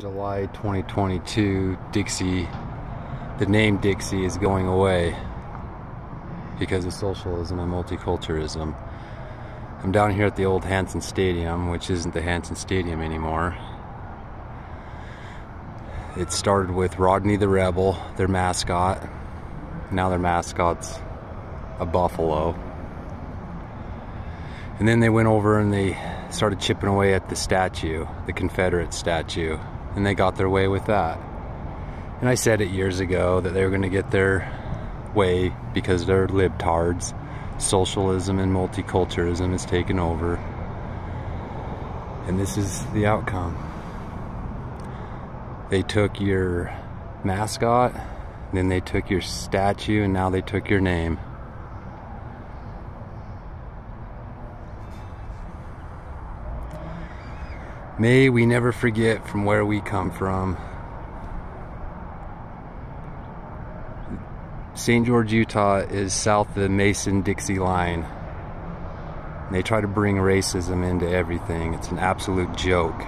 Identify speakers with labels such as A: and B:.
A: July 2022, Dixie, the name Dixie is going away because of socialism and multiculturalism. I'm down here at the old Hansen Stadium, which isn't the Hansen Stadium anymore. It started with Rodney the Rebel, their mascot. Now their mascot's a buffalo. And then they went over and they started chipping away at the statue, the Confederate statue and they got their way with that. And I said it years ago that they were going to get their way because they're libtards. Socialism and multiculturalism has taken over. And this is the outcome. They took your mascot, then they took your statue, and now they took your name. May we never forget from where we come from. St. George, Utah is south of the Mason-Dixie line. They try to bring racism into everything. It's an absolute joke.